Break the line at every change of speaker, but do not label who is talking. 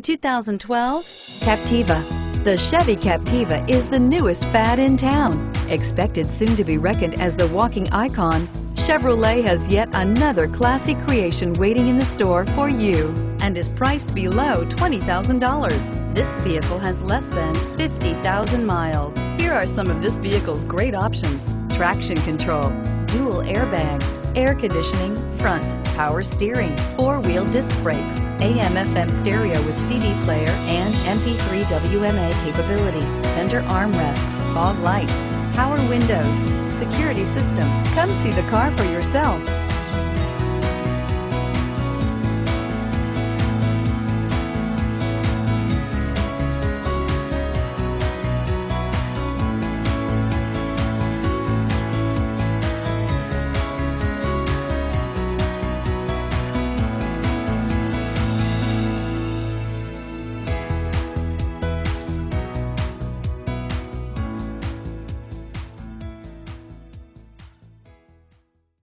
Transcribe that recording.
2012 Captiva. The Chevy Captiva is the newest fad in town. Expected soon to be reckoned as the walking icon, Chevrolet has yet another classy creation waiting in the store for you and is priced below $20,000. This vehicle has less than 50,000 miles. Here are some of this vehicle's great options. Traction control, dual airbags, air conditioning, front, power steering, four-wheel disc brakes, AM FM stereo with CD player and MP3 WMA capability, center armrest, fog lights, power windows, security system. Come see the car for yourself.